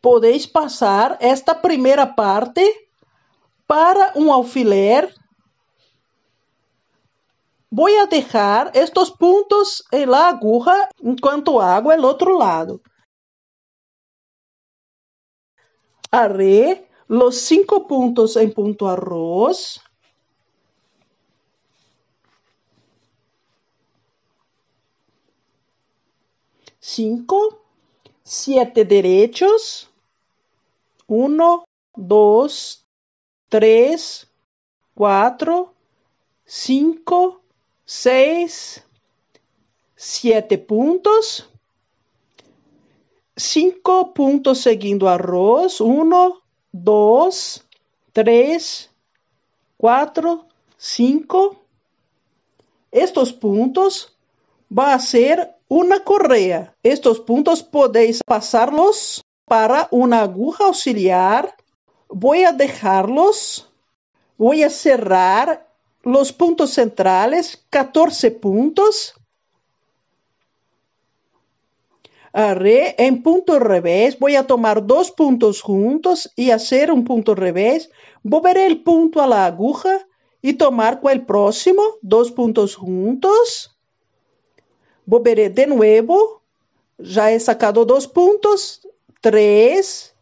podéis pasar esta primera parte para un alfiler. Voy a dejar estos puntos en la aguja enquanto hago el otro lado. Haré los cinco puntos en punto arroz. Cinco, siete derechos. Uno, dos, tres, cuatro, cinco, seis, siete puntos. Cinco puntos seguindo arroz. Uno, dos, tres, cuatro, cinco. Estos puntos va a ser una correa. Estos puntos podéis pasarlos para una aguja auxiliar. Voy a dejarlos. Voy a cerrar los puntos centrales, 14 puntos. Haré en punto revés. Voy a tomar dos puntos juntos y hacer un punto revés. Volveré el punto a la aguja y tomar el próximo, dos puntos juntos. Volveré de nuevo. Ya he sacado dos puntos. Tres.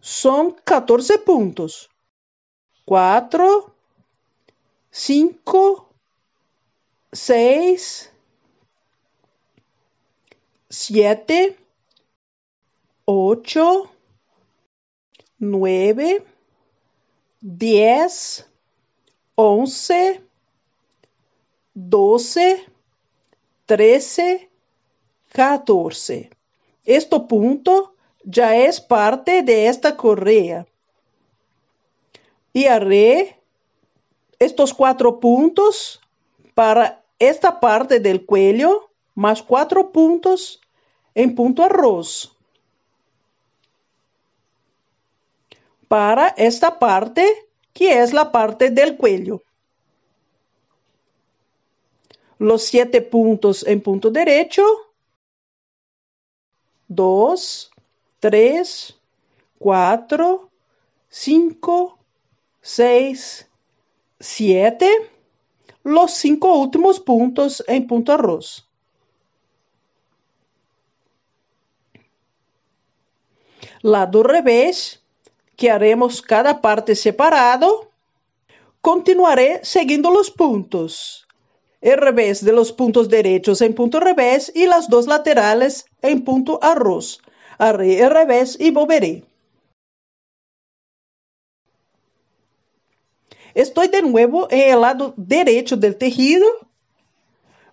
Son 14 puntos. Cuatro. Cinco. Seis. Siete. Ocho. Nueve. Diez. Once. Doce. 13, 14. Este punto ya es parte de esta correa. Y haré estos cuatro puntos para esta parte del cuello, más cuatro puntos en punto arroz. Para esta parte, que es la parte del cuello los siete puntos en punto derecho. Dos, tres, cuatro, cinco, seis, siete. Los cinco últimos puntos en punto arroz. Lado revés, que haremos cada parte separado. Continuaré siguiendo los puntos el revés de los puntos derechos en punto revés y las dos laterales en punto arroz. Haré el revés y volveré. Estoy de nuevo en el lado derecho del tejido.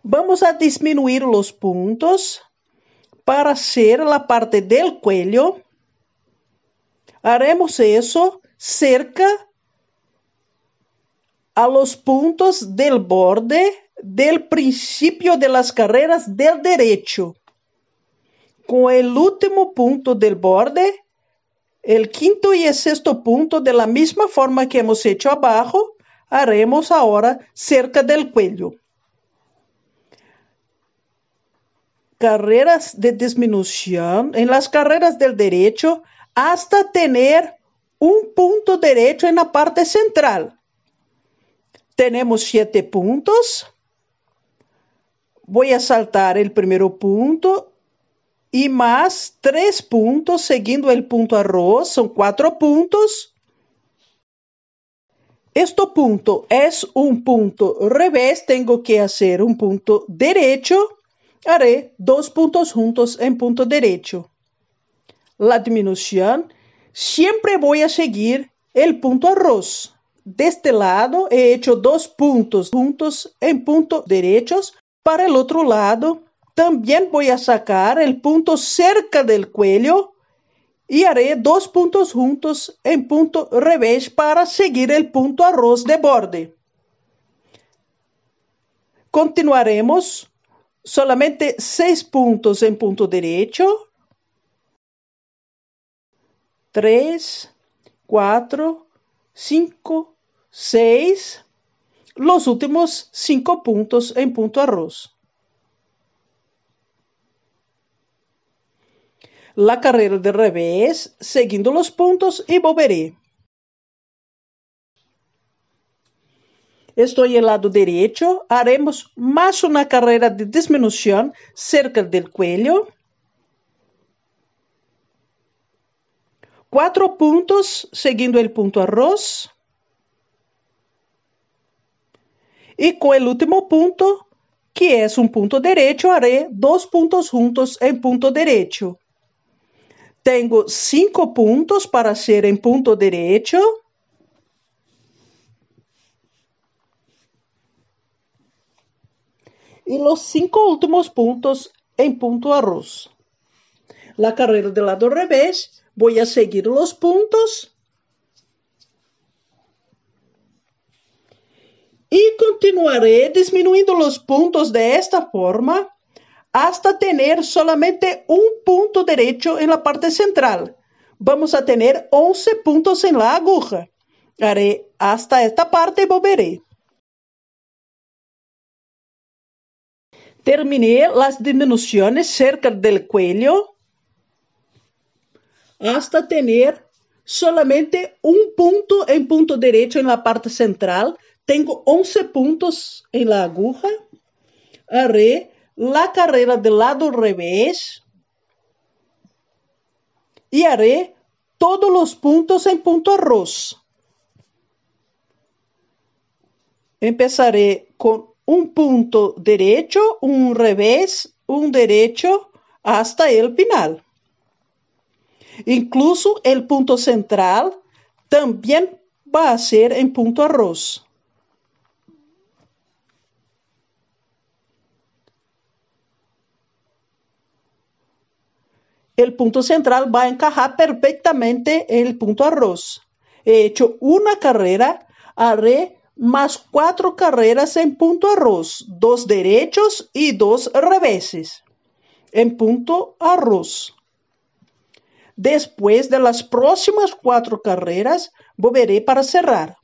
Vamos a disminuir los puntos para hacer la parte del cuello. Haremos eso cerca a los puntos del borde del principio de las carreras del derecho. Con el último punto del borde, el quinto y el sexto punto de la misma forma que hemos hecho abajo, haremos ahora cerca del cuello. Carreras de disminución en las carreras del derecho hasta tener un punto derecho en la parte central. Tenemos siete puntos voy a saltar el primer punto y más tres puntos siguiendo el punto arroz, son cuatro puntos. Este punto es un punto revés, tengo que hacer un punto derecho, haré dos puntos juntos en punto derecho. La disminución, siempre voy a seguir el punto arroz. De este lado he hecho dos puntos juntos en punto derechos para el otro lado, también voy a sacar el punto cerca del cuello y haré dos puntos juntos en punto revés para seguir el punto arroz de borde. Continuaremos solamente seis puntos en punto derecho. Tres, cuatro, cinco, seis los últimos cinco puntos en punto arroz. la carrera de revés, siguiendo los puntos y volveré. Estoy el lado derecho, haremos más una carrera de disminución cerca del cuello. Cuatro puntos siguiendo el punto arroz. Y con el último punto, que es un punto derecho, haré dos puntos juntos en punto derecho. Tengo cinco puntos para hacer en punto derecho. y los cinco últimos puntos en punto arroz. La carrera del lado revés, voy a seguir los puntos y continuaré disminuyendo los puntos de esta forma hasta tener solamente un punto derecho en la parte central. Vamos a tener 11 puntos en la aguja. Haré hasta esta parte y volveré. Terminé las disminuciones cerca del cuello hasta tener solamente un punto en punto derecho en la parte central. Tengo 11 puntos en la aguja. Haré la carrera del lado revés y haré todos los puntos en punto arroz. Empezaré con un punto derecho, un revés, un derecho hasta el final. Incluso el punto central también va a ser en punto arroz. El punto central va a encajar perfectamente en el punto arroz. He hecho una carrera, haré más cuatro carreras en punto arroz, dos derechos y dos reveses en punto arroz. Después de las próximas cuatro carreras, volveré para cerrar.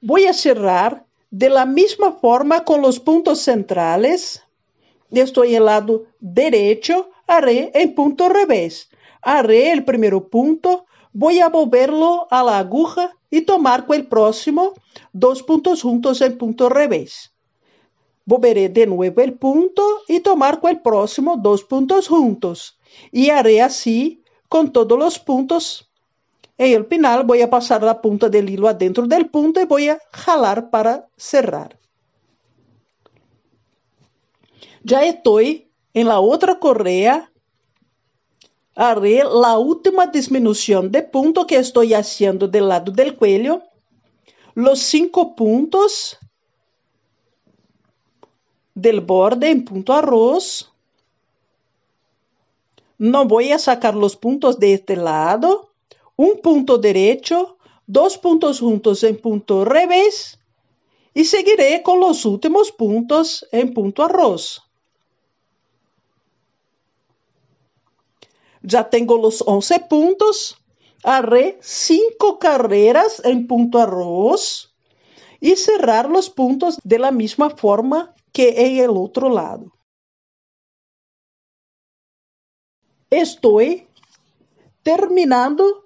Voy a cerrar de la misma forma con los puntos centrales. Estoy el lado derecho, haré en punto revés. Haré el primer punto, voy a volverlo a la aguja y tomar con el próximo dos puntos juntos en punto revés. Volveré de nuevo el punto y tomar con el próximo dos puntos juntos. Y haré así con todos los puntos. En el final voy a pasar la punta del hilo adentro del punto y voy a jalar para cerrar. Ya estoy en la otra correa haré la última disminución de punto que estoy haciendo del lado del cuello, los cinco puntos del borde en punto arroz. No voy a sacar los puntos de este lado, un punto derecho, dos puntos juntos en punto revés y seguiré con los últimos puntos en punto arroz. Ya tengo los 11 puntos. Haré 5 carreras en punto arroz y cerrar los puntos de la misma forma que en el otro lado. Estoy terminando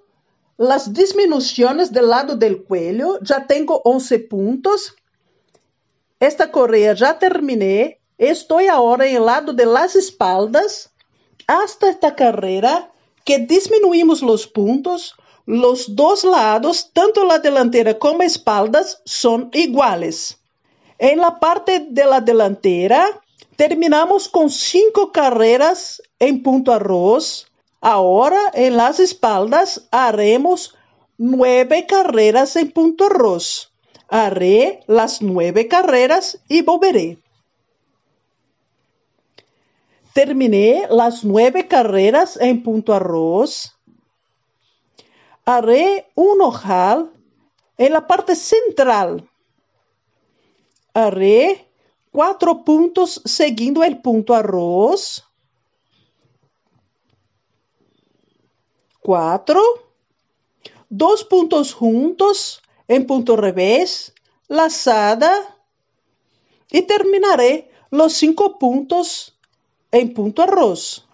las disminuciones del lado del cuello. Ya tengo 11 puntos. Esta correa ya terminé. Estoy ahora en el lado de las espaldas hasta esta carrera que disminuimos los puntos, los dos lados, tanto la delantera como espaldas, son iguales. En la parte de la delantera, terminamos con cinco carreras en punto arroz. Ahora, en las espaldas, haremos nueve carreras en punto arroz. Haré las nueve carreras y volveré. Terminé las nueve carreras en punto arroz. Haré un ojal en la parte central. Haré cuatro puntos siguiendo el punto arroz. Cuatro. Dos puntos juntos en punto revés, lazada. Y terminaré los cinco puntos en punto arroz.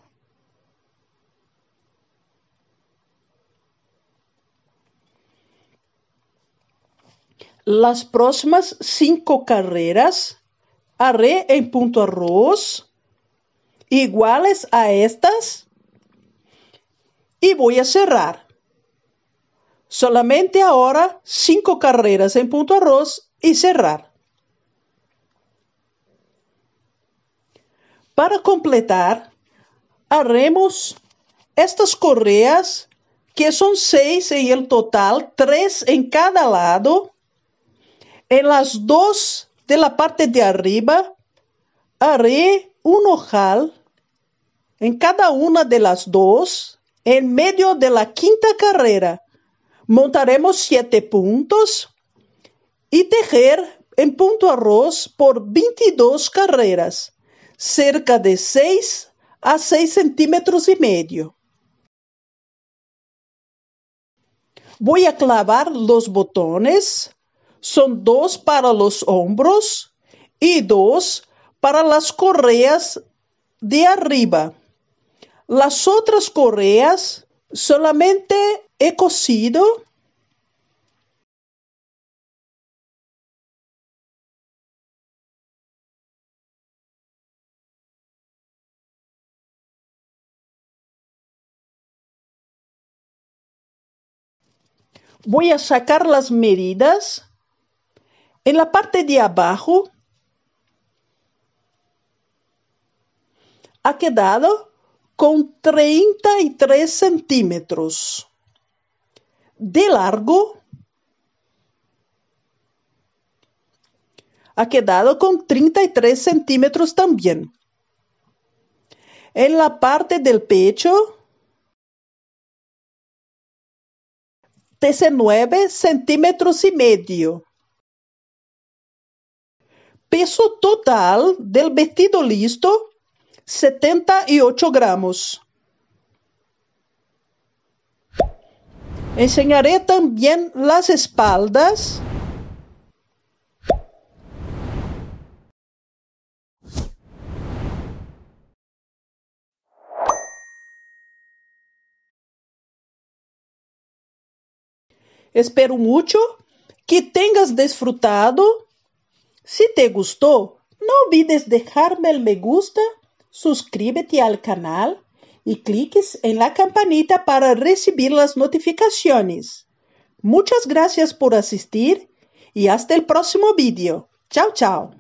Las próximas cinco carreras haré en punto arroz iguales a estas y voy a cerrar. Solamente ahora cinco carreras en punto arroz y cerrar. Para completar, haremos estas correas que son seis en el total, tres en cada lado en las dos de la parte de arriba haré un ojal en cada una de las dos. En medio de la quinta carrera montaremos siete puntos y tejer en punto arroz por 22 carreras, cerca de 6 a 6 centímetros y medio. Voy a clavar los botones son dos para los hombros y dos para las correas de arriba. Las otras correas solamente he cosido voy a sacar las medidas en la parte de abajo ha quedado con 33 centímetros de largo. Ha quedado con 33 centímetros también. En la parte del pecho, 19 centímetros y medio. Peso total del vestido listo, 78 gramos. Enseñaré también las espaldas. Espero mucho que tengas disfrutado si te gustó, no olvides dejarme el me gusta, suscríbete al canal y cliques en la campanita para recibir las notificaciones. Muchas gracias por asistir y hasta el próximo vídeo. Chao, chao.